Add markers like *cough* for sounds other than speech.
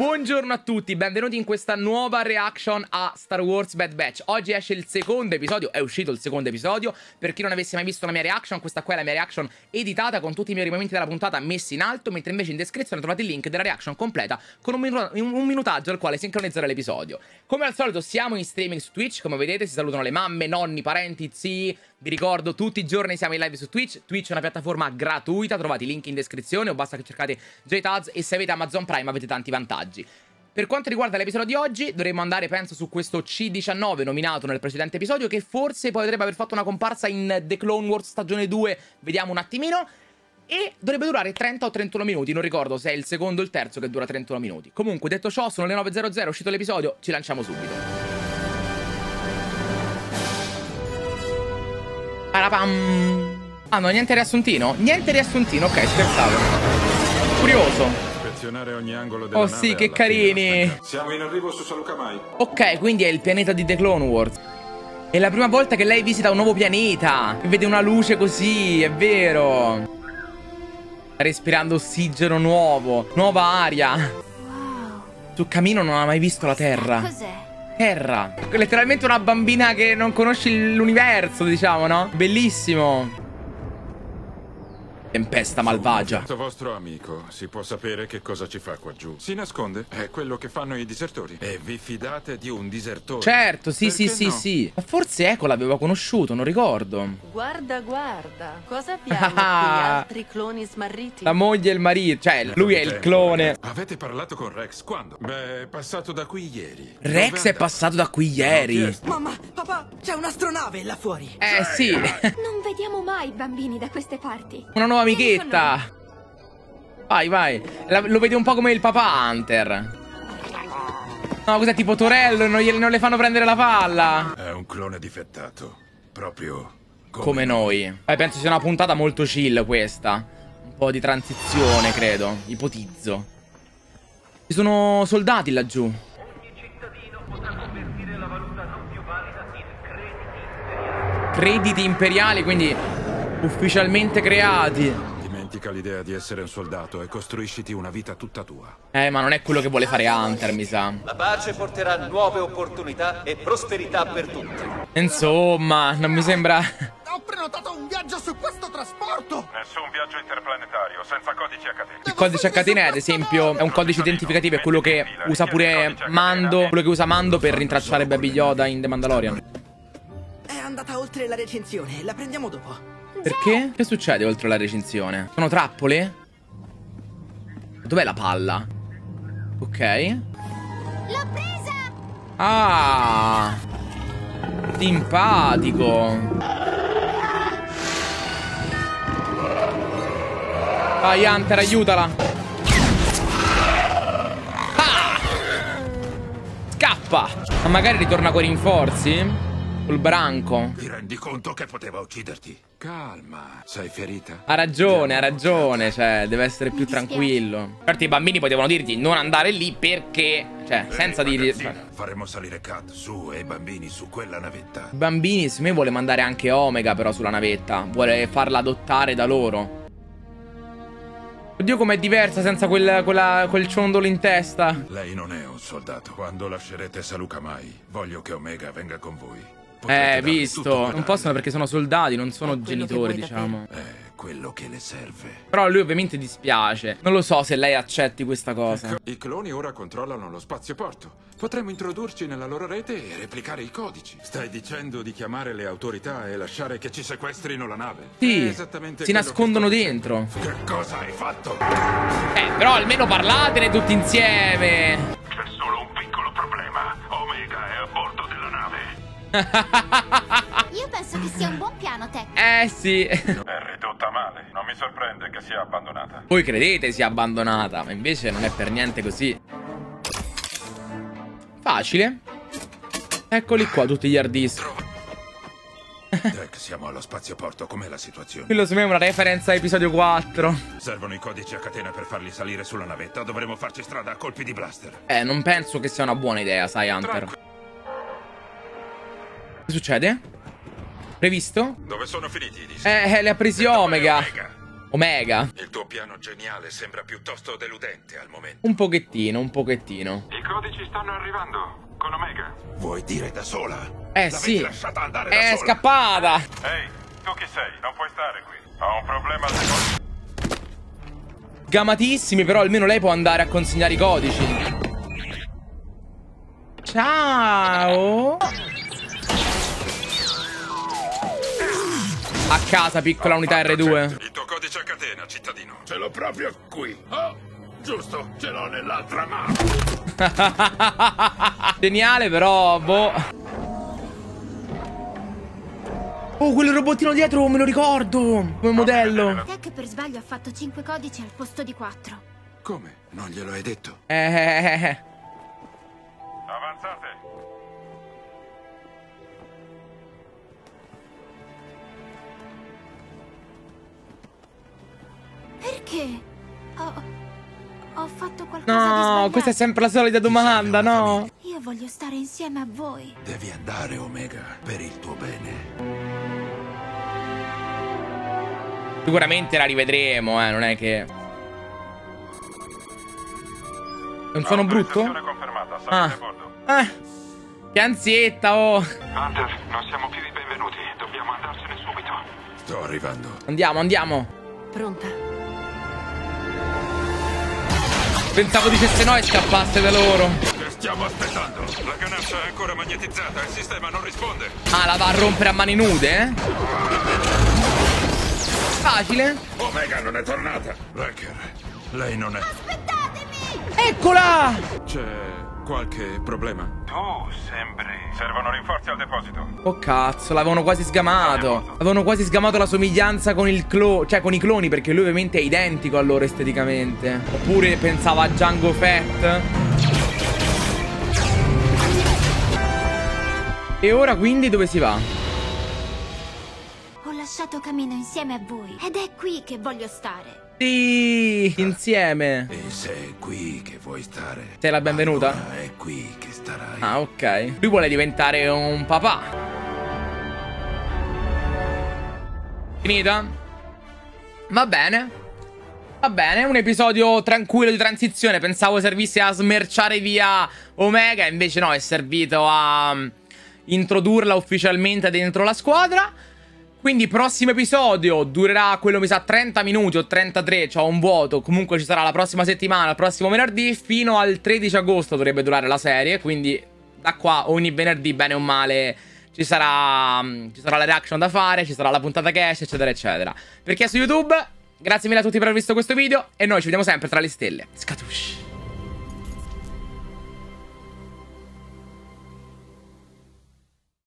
Buongiorno a tutti, benvenuti in questa nuova reaction a Star Wars Bad Batch. Oggi esce il secondo episodio, è uscito il secondo episodio. Per chi non avesse mai visto la mia reaction, questa qua è la mia reaction editata Con tutti i miei momenti della puntata messi in alto Mentre invece in descrizione trovate il link della reaction completa Con un, minu un minutaggio al quale sincronizzare l'episodio. Come al solito siamo in streaming su Twitch Come vedete si salutano le mamme, nonni, parenti, zii vi ricordo, tutti i giorni siamo in live su Twitch. Twitch è una piattaforma gratuita, trovate i link in descrizione o basta che cercate JTads e se avete Amazon Prime avete tanti vantaggi. Per quanto riguarda l'episodio di oggi, dovremmo andare, penso, su questo C19 nominato nel precedente episodio, che forse potrebbe aver fatto una comparsa in The Clone Wars stagione 2, vediamo un attimino. E dovrebbe durare 30 o 31 minuti, non ricordo se è il secondo o il terzo che dura 31 minuti. Comunque, detto ciò, sono le 9.00, è uscito l'episodio, ci lanciamo subito. Parapam. Ah, no, niente riassuntino? Niente riassuntino, ok, scherzavo. Curioso. Ispezionare ogni angolo della Oh sì, che carini. Siamo in arrivo su Salukamai. Ok, quindi è il pianeta di The Clone Wars. È la prima volta che lei visita un nuovo pianeta. E vede una luce così, è vero. Sta respirando ossigeno nuovo, nuova aria. Wow. Sul cammino non ha mai visto la Terra. Cos'è? Terra. Letteralmente una bambina che non conosce l'universo, diciamo, no? Bellissimo. Tempesta malvagia. Questo vostro amico si può sapere che cosa ci fa qua giù. Si nasconde, è quello che fanno i disertori. E vi fidate di un disertore? Certo, sì, Perché sì, sì, no? sì. Ma forse Eco l'aveva conosciuto, non ricordo. Guarda, guarda, cosa *laughs* abbiamo? Altri cloni smarriti? La moglie e il marito, cioè lui è il clone. Avete parlato con Rex quando? Beh, è passato da qui ieri. Rex è passato da qui ieri. Mamma, papà, c'è un'astronave là fuori. Eh sì, Non vediamo mai bambini da queste parti. una nuova amichetta. Vai, vai. La- lo vedi un po' come il papà Hunter. No, cos'è tipo Torello? Non, gliele- non le fanno prendere la palla. È un clone difettato. Proprio come, Come noi. Eh, penso sia una puntata molto chill questa. Un po' di transizione, credo. Ipotizzo. Ci sono soldati laggiù. Crediti imperiali, quindi ufficialmente creati. Dimentica l'idea di essere un soldato e costruisciti una vita tutta tua. Eh, ma non è quello che vuole fare Hunter, mi sa. La pace porterà nuove opportunità e prosperità per tutti. Insomma, non mi sembra... Ho prenotato un viaggio su questo trasporto. Nessun viaggio interplanetario senza codici a catena. Il codice a catena, ad esempio, è un codice identificativo, è quello che usa pure Mando, quello che usa Mando per rintracciare Baby Yoda in The Mandalorian. È andata oltre la recensione, la prendiamo dopo. Perché? Che succede oltre la recinzione? Sono trappole? Dov'è la palla? Ok. L'ho presa! Ah! Simpatico. Vai Hunter, aiutala. Ah! Scappa! Ma magari ritorna con i rinforzi? Col branco. Ti rendi conto che poteva ucciderti? Calma, sei ferita? Ha ragione, ha ragione, cioè, deve essere più tranquillo. Certo, i bambini potevano dirti non andare lì perché, cioè, senza Ehi, dire... ragazzina, Faremo salire Kat su e i bambini su quella navetta. I bambini, secondo me vuole mandare anche Omega però sulla navetta. Vuole farla adottare da loro. Oddio com'è diversa senza quel, quella- quel ciondolo in testa. Lei non è un soldato. Quando lascerete Salukamai, voglio che Omega venga con voi. Eh, visto. Non possono perché sono soldati, non sono genitori, diciamo. È quello che le serve. Però a lui ovviamente dispiace. Non lo so se lei accetti questa cosa. I cloni ora controllano lo spazioporto. Potremmo introdurci nella loro rete e replicare i codici. Stai dicendo di chiamare le autorità e lasciare che ci sequestrino la nave? Sì, esattamente si nascondono dentro. Che cosa hai fatto? Eh, però almeno parlatene tutti insieme. *laughs* Io penso che sia un buon piano, Tech. Eh sì. È ridotta male. Non mi sorprende che sia abbandonata. Voi credete sia abbandonata, ma invece non è per niente così. Facile. Eccoli qua tutti gli hard disk. *laughs* Tech, siamo allo spazioporto. Com'è la situazione? Quello secondo me è una referenza a episodio 4. Servono i codici a catena per farli salire sulla navetta. Dovremo farci strada a colpi di blaster. Eh, non penso che sia una buona idea, sai, Hunter. Tranqu- Che succede? Previsto? Dove sono finiti i dischi? Eh, eh, le ha presi è Omega. Omega. Il tuo piano geniale sembra piuttosto deludente al momento. Un pochettino, un pochettino. I codici stanno arrivando. Con Omega. Vuoi dire da sola? Eh sì. lasciata andare da È sola. scappata. Ehi, tu chi sei? Non puoi stare qui. Ho un problema al secondo. Gamatissimi, però almeno lei può andare a consegnare i codici. Ciao. A casa, piccola unità R2. Il tuo codice a catena, cittadino. Ce l'ho proprio qui. Oh, giusto, ce l'ho nell'altra mano. *laughs* Geniale, però, boh. Oh, quel robottino dietro, me lo ricordo. Come modello. Tech per sbaglio ha fatto 5 codici al posto di 4. Come? Non glielo hai detto? Eh, eh, eh. Avanzate. Perché? Ho, ho fatto qualcosa di sbagliato. No, questa è sempre la solita domanda, no? Io voglio stare insieme a voi. Devi andare, Omega, per il tuo bene. Sicuramente la rivedremo, eh, non è che... È un suono brutto? confermata, Ah. a bordo. Eh. Che ansietta, oh. Hunter, non siamo più i benvenuti. Dobbiamo andarsene subito. Sto arrivando. Andiamo, andiamo. Pronta. Pensavo dicesse no e scappasse da loro. Che stiamo aspettando? La ganascia è ancora magnetizzata, il sistema non risponde. Ah, la va a rompere a mani nude, eh? Facile. Omega non è tornata. Wrecker, lei non è. Eccola! C'è qualche problema? Tu sembri. Servono rinforzi al deposito. Oh cazzo, l'avevano quasi sgamato. Avevano quasi sgamato la somiglianza con il clone. Cioè, con i cloni, perché lui ovviamente è identico a loro esteticamente. Oppure pensava a Django Fett. E ora quindi dove si va? Ho lasciato cammino insieme a voi. Ed è qui che voglio stare. Sì, insieme. E se è qui che vuoi stare? Sei la benvenuta? è qui che starai. Ah, ok. Lui vuole diventare un papà. Finita? Va bene. Va bene, un episodio tranquillo di transizione. Pensavo servisse a smerciare via Omega, invece no, è servito a mm, introdurla ufficialmente dentro la squadra. Quindi prossimo episodio durerà quello mi sa 30 minuti o 33, cioè un vuoto. Comunque ci sarà la prossima settimana, il prossimo venerdì, fino al 13 agosto dovrebbe durare la serie. Quindi da qua ogni venerdì, bene o male, ci sarà, mm, ci sarà la reaction da fare, ci sarà la puntata cash, eccetera, eccetera. Per chi è su YouTube, grazie mille a tutti per aver visto questo video e noi ci vediamo sempre tra le stelle. Scatush.